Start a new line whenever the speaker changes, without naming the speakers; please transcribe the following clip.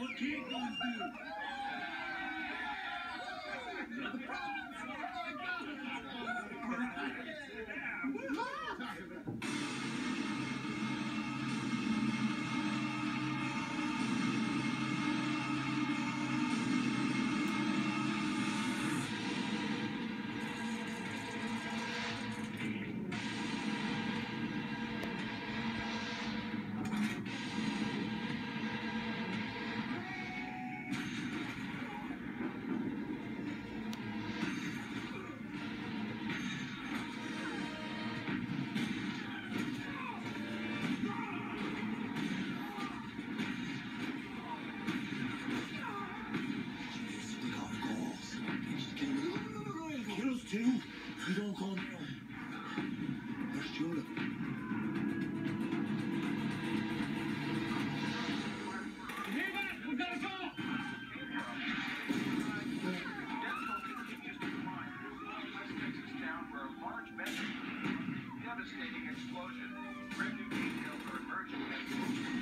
What can't guns do? Two. If you don't go now, there's Julia.
Devastating explosion. Brand new details are emerging